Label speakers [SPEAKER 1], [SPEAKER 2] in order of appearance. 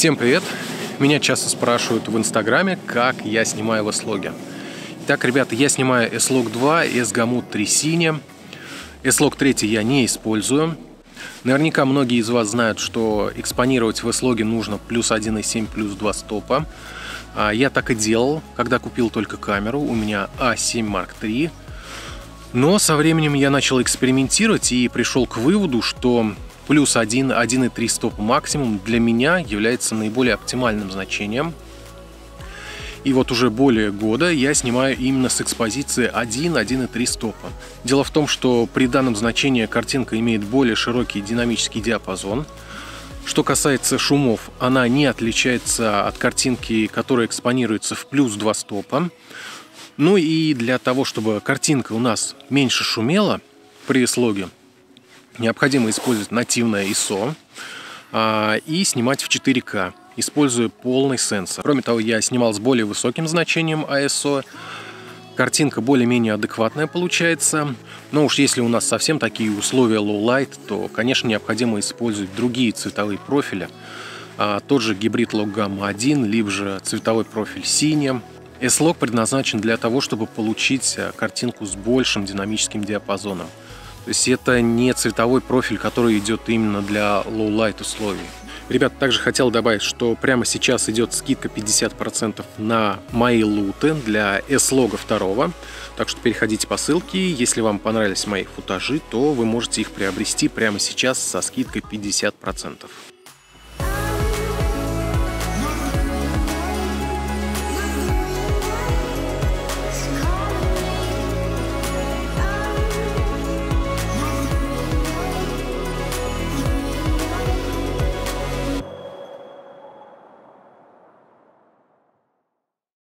[SPEAKER 1] Всем привет! Меня часто спрашивают в инстаграме, как я снимаю S-логи. Итак, ребята, я снимаю S-Log 2, S-Gamut 3 сине. S-Log 3 я не использую. Наверняка многие из вас знают, что экспонировать в S-Log нужно плюс 1,7, плюс 2 стопа. А, я так и делал, когда купил только камеру. У меня A7 Mark III. Но со временем я начал экспериментировать и пришел к выводу, что плюс 1, 1,3 стоп максимум для меня является наиболее оптимальным значением. И вот уже более года я снимаю именно с экспозиции 1, 1,3 стопа. Дело в том, что при данном значении картинка имеет более широкий динамический диапазон. Что касается шумов, она не отличается от картинки, которая экспонируется в плюс 2 стопа. Ну и для того, чтобы картинка у нас меньше шумела при слоге, необходимо использовать нативное ISO а, и снимать в 4К, используя полный сенсор. Кроме того, я снимал с более высоким значением ISO. Картинка более-менее адекватная получается. Но уж если у нас совсем такие условия low light, то, конечно, необходимо использовать другие цветовые профили. А, тот же гибрид Log Gamma 1, либо же цветовой профиль синим. S-Log предназначен для того, чтобы получить а, картинку с большим динамическим диапазоном. То есть это не цветовой профиль, который идет именно для low-light условий. Ребят, также хотел добавить, что прямо сейчас идет скидка 50% на мои луты для S-лога 2. Так что переходите по ссылке. Если вам понравились мои футажи, то вы можете их приобрести прямо сейчас со скидкой 50%.